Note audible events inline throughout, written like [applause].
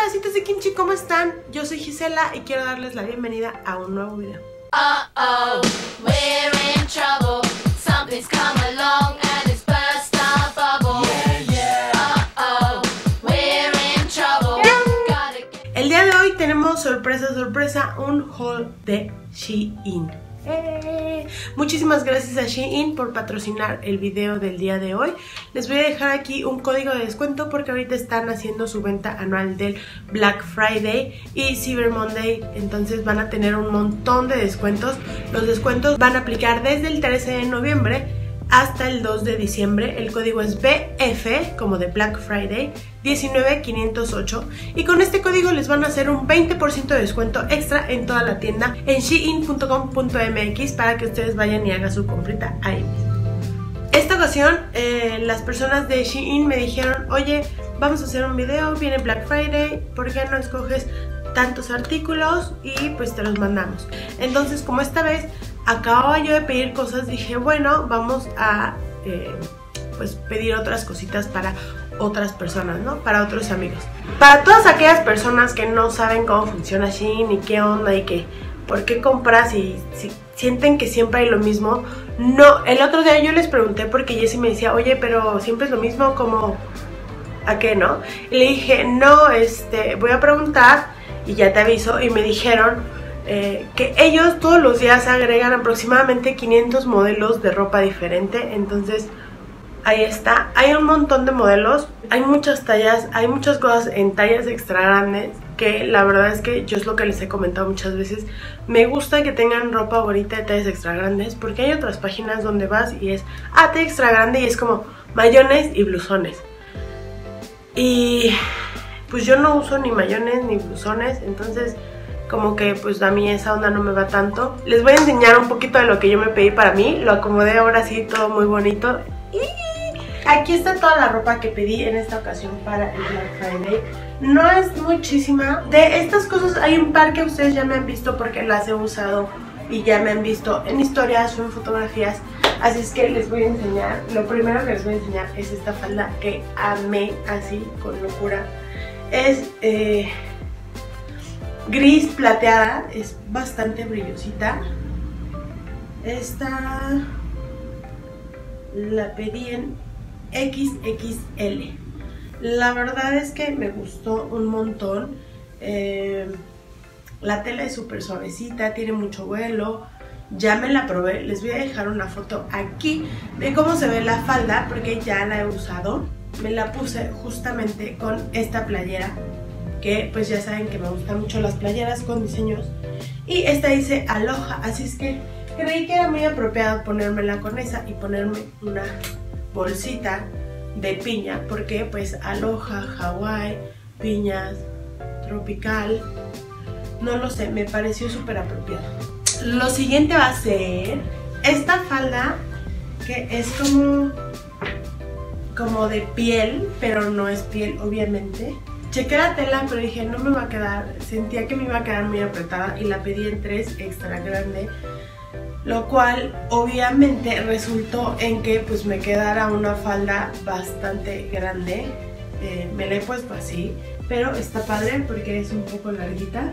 pedacitos de kimchi, ¿cómo están? Yo soy Gisela y quiero darles la bienvenida a un nuevo video. El día de hoy tenemos sorpresa, sorpresa, un haul de Shein. ¡Eh! Muchísimas gracias a Shein por patrocinar el video del día de hoy. Les voy a dejar aquí un código de descuento porque ahorita están haciendo su venta anual del Black Friday y Cyber Monday. Entonces van a tener un montón de descuentos. Los descuentos van a aplicar desde el 13 de noviembre hasta el 2 de diciembre. El código es BF, como de Black Friday, 19508. Y con este código les van a hacer un 20% de descuento extra en toda la tienda en shein.com.mx para que ustedes vayan y hagan su comprita ahí. Esta ocasión, eh, las personas de Shein me dijeron, oye, vamos a hacer un video, viene Black Friday, ¿por qué no escoges tantos artículos y pues te los mandamos? Entonces, como esta vez acababa yo de pedir cosas, dije, bueno, vamos a eh, pues pedir otras cositas para otras personas, ¿no? Para otros amigos. Para todas aquellas personas que no saben cómo funciona Shein y qué onda y que por qué compras y si sienten que siempre hay lo mismo. No, el otro día yo les pregunté porque Jessie me decía, oye, pero siempre es lo mismo, como ¿a qué no? Y le dije, no, este, voy a preguntar y ya te aviso. Y me dijeron eh, que ellos todos los días agregan aproximadamente 500 modelos de ropa diferente. Entonces, ahí está. Hay un montón de modelos, hay muchas tallas, hay muchas cosas en tallas extra grandes. Que la verdad es que yo es lo que les he comentado muchas veces. Me gusta que tengan ropa bonita de tallas extra grandes. Porque hay otras páginas donde vas y es, ah, extra grande y es como mayones y blusones. Y pues yo no uso ni mayones ni blusones, entonces como que pues a mí esa onda no me va tanto. Les voy a enseñar un poquito de lo que yo me pedí para mí, lo acomodé ahora sí todo muy bonito. Y aquí está toda la ropa que pedí en esta ocasión para el Black Friday. No es muchísima. De estas cosas hay un par que ustedes ya me han visto porque las he usado y ya me han visto en historias o en fotografías. Así es que les voy a enseñar, lo primero que les voy a enseñar es esta falda que amé así con locura. Es eh, gris plateada, es bastante brillosita. Esta la pedí en XXL. La verdad es que me gustó un montón. Eh, la tela es súper suavecita, tiene mucho vuelo. Ya me la probé, les voy a dejar una foto aquí de cómo se ve la falda porque ya la he usado. Me la puse justamente con esta playera que pues ya saben que me gustan mucho las playeras con diseños. Y esta dice Aloha, así es que creí que era muy apropiado ponérmela con esa y ponerme una bolsita de piña porque pues Aloha, Hawaii, piñas, tropical, no lo sé, me pareció súper apropiado. Lo siguiente va a ser esta falda que es como como de piel, pero no es piel obviamente. Chequé la tela, pero dije no me va a quedar, sentía que me iba a quedar muy apretada y la pedí en 3 extra grande. Lo cual obviamente resultó en que pues me quedara una falda bastante grande. Eh, me la he puesto así, pero está padre porque es un poco larguita.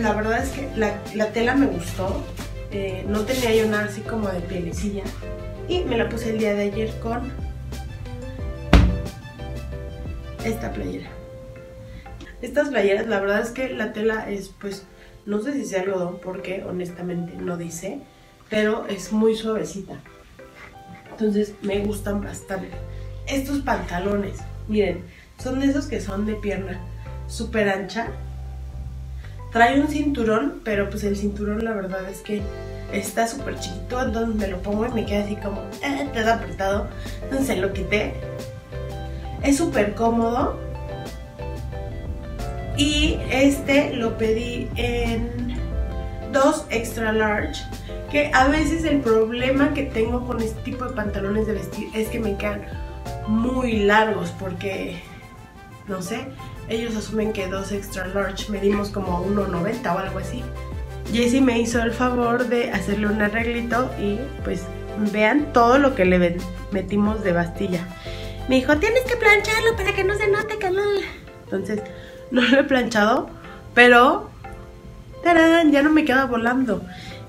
La verdad es que la, la tela me gustó. Eh, no tenía yo nada así como de pielecilla. Y me la puse el día de ayer con esta playera. Estas playeras, la verdad es que la tela es pues, no sé si sea algodón porque honestamente no dice, pero es muy suavecita. Entonces me gustan bastante. Estos pantalones, miren, son de esos que son de pierna súper ancha. Trae un cinturón, pero pues el cinturón la verdad es que está súper chiquito, entonces me lo pongo y me queda así como, eh, todo apretado. Entonces lo quité. Es súper cómodo. Y este lo pedí en dos extra large. Que a veces el problema que tengo con este tipo de pantalones de vestir es que me quedan muy largos porque, no sé, ellos asumen que dos extra large medimos como 1,90 o algo así. Jessie me hizo el favor de hacerle un arreglito y pues vean todo lo que le metimos de bastilla. Me dijo, tienes que plancharlo para que no se note calor. Entonces [laughs] no lo he planchado, pero ya no me queda volando.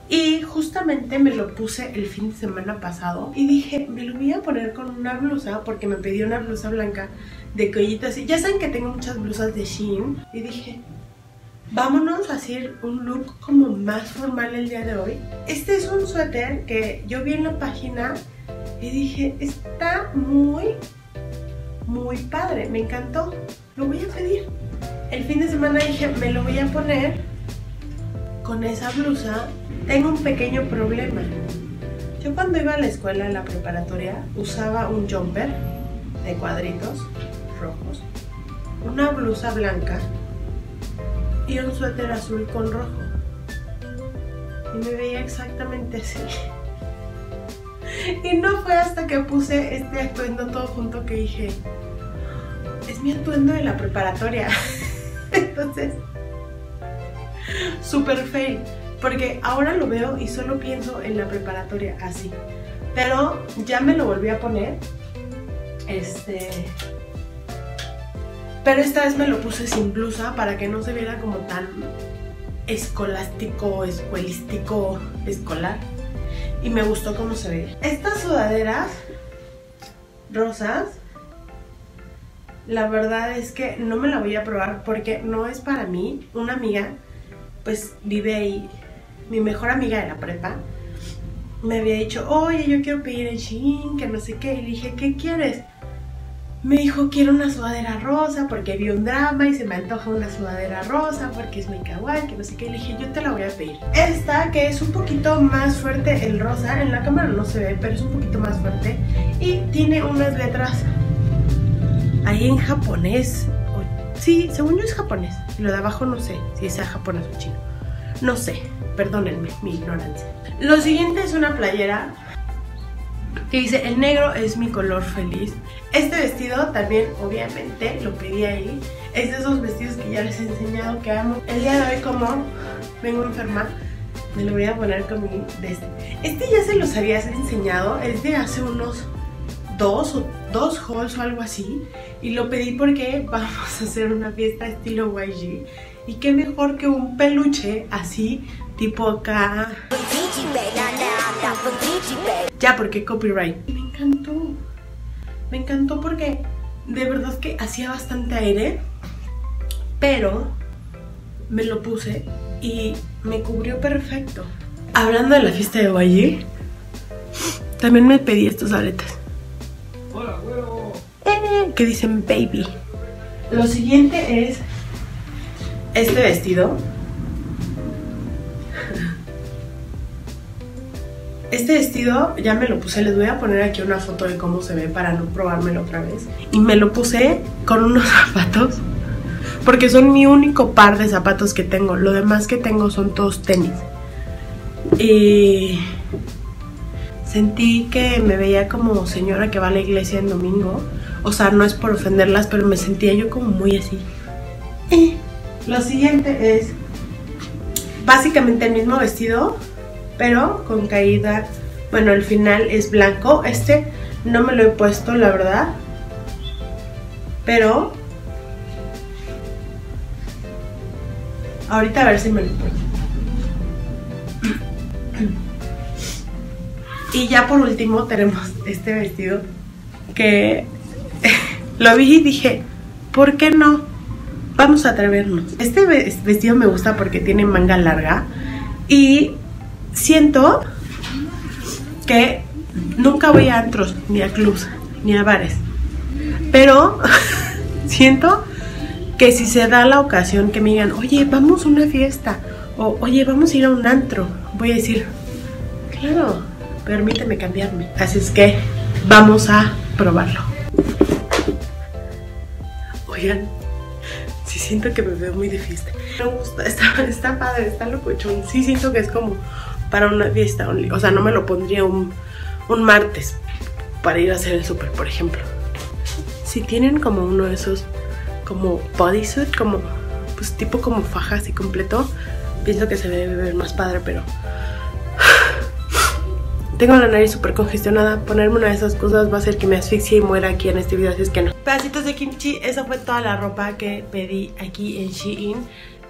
Y justamente me lo puse el fin de semana pasado y dije, me lo voy a poner con una blusa porque me pedí una blusa blanca de collitas. Y ya saben que tengo muchas blusas de Shein. Y dije, vámonos a hacer un look como más formal el día de hoy. Este es un suéter que yo vi en la página y dije, está muy, muy padre. Me encantó. Lo voy a pedir. El fin de semana dije, me lo voy a poner con esa blusa tengo un pequeño problema. Yo cuando iba a la escuela, en la preparatoria, usaba un jumper de cuadritos rojos, una blusa blanca y un suéter azul con rojo. Y me veía exactamente así. [laughs] Y no fue hasta que puse este atuendo todo junto que dije, es mi atuendo de la preparatoria. [laughs] [laughs] Entonces, super fail. Porque ahora lo veo y solo pienso en la preparatoria así. Pero ya me lo volví a poner. Este. Pero esta vez me lo puse sin blusa para que no se viera como tan escolástico, escuelístico, escolar. Y me gustó cómo se ve. Estas sudaderas rosas, la verdad es que no me la voy a probar porque no es para mí. Una amiga, pues vive ahí mi mejor amiga de la prepa me había dicho, oye, yo quiero pedir en Shein, que no sé qué. Y le dije, ¿qué quieres? Me dijo, quiero una sudadera rosa porque vi un drama y se me antoja una sudadera rosa porque es muy kawaii, que no sé qué. Y dije, yo te la voy a pedir. Esta, que es un poquito más fuerte el rosa, en la cámara no se ve, pero es un poquito más fuerte. Y tiene unas letras ahí en japonés. Sí, según yo es japonés. Lo de abajo no sé si es japonés o chino. No sé, perdónenme mi ignorancia. Lo siguiente es una playera que dice el negro es mi color feliz. Este vestido también obviamente lo pedí ahí. Es de esos vestidos que ya les he enseñado que amo. El día de hoy como vengo enferma, me lo voy a poner con mi este. Este ya se los habías enseñado, es de hace unos dos o dos hauls o algo así. Y lo pedí porque [laughs] vamos a hacer una fiesta estilo YG. Y qué mejor que un peluche así, tipo acá. Ya, porque copyright. Me encantó. Me encantó porque de verdad que hacía bastante aire. Pero me lo puse y me cubrió perfecto. Hablando de la fiesta de YG, también me pedí estos aretes. Que dicen baby. Lo siguiente es este vestido. Este vestido ya me lo puse, les voy a poner aquí una foto de cómo se ve para no probármelo otra vez. Y me lo puse con unos [laughs] zapatos, porque son mi único par de zapatos que tengo. Lo demás que tengo son todos tenis. Y sentí que me veía como señora que va a la iglesia en domingo. O sea, no es por ofenderlas, pero me sentía yo como muy así. Eh. Lo siguiente es básicamente el mismo vestido, pero con caída. Bueno, el final es blanco. Este no me lo he puesto, la verdad. Pero ahorita a ver si me lo pongo. Y ya por último tenemos este vestido que lo vi y dije, ¿por qué no? Vamos a atrevernos. Este ve- vestido me gusta porque tiene manga larga y siento que nunca voy a antros, ni a clubs, ni a bares. Pero [laughs] siento que si se da la ocasión que me digan, oye, vamos a una fiesta, o oye, vamos a ir a un antro, voy a decir, claro, permíteme cambiarme. Así es que vamos a probarlo. Oigan, siento que me veo muy de fiesta. Me gusta, está, está padre, está locochón. Sí siento que es como para una fiesta only. O sea, no me lo pondría un, un martes para ir a hacer el súper, por ejemplo. Si tienen como uno de esos, como bodysuit, como, pues tipo como faja así completo, pienso que se debe ver más padre, pero tengo la nariz súper congestionada. Ponerme una de esas cosas va a hacer que me asfixie y muera aquí en este video, así es que no. Pedacitos de kimchi, esa fue toda la ropa que pedí aquí en Shein.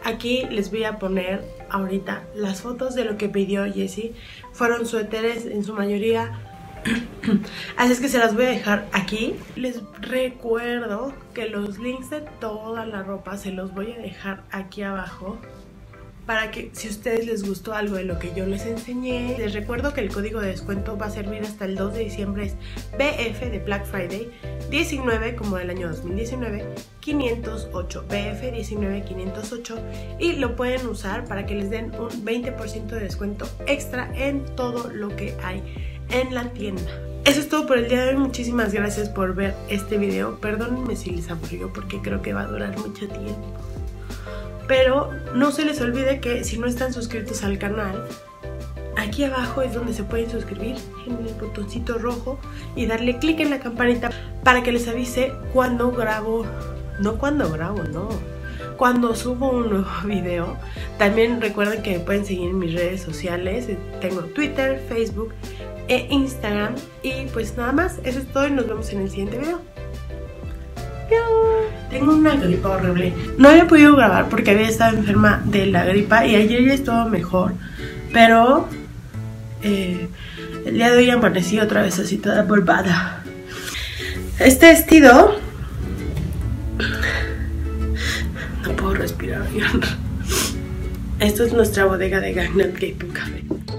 Aquí les voy a poner ahorita las fotos de lo que pidió Jessie. Fueron suéteres en su mayoría. [clears throat] Así es que se las voy a dejar aquí. Les recuerdo que los links de toda la ropa se los voy a dejar aquí abajo para que si ustedes les gustó algo de lo que yo les enseñé, les recuerdo que el código de descuento va a servir hasta el 2 de diciembre, es BF de Black Friday, 19 como del año 2019, 508, BF 19 508 y lo pueden usar para que les den un 20% de descuento extra en todo lo que hay en la tienda. Eso es todo por el día de hoy, muchísimas gracias por ver este video, perdónenme si les aburrió porque creo que va a durar mucho tiempo. Pero no se les olvide que si no están suscritos al canal, aquí abajo es donde se pueden suscribir en el botoncito rojo y darle clic en la campanita para que les avise cuando grabo, no cuando grabo, no, cuando subo un nuevo [laughs] video. También recuerden que me pueden seguir en mis redes sociales, tengo Twitter, Facebook e Instagram y pues nada más, eso es todo y nos vemos en el siguiente video. Tengo una gripa horrible. No había podido grabar porque había estado enferma de la gripa y ayer ya estuvo mejor. Pero eh, el día de hoy amanecí otra vez así toda polvada. Este vestido... No puedo respirar. Esto es nuestra bodega de Gangnam K-Pop Café.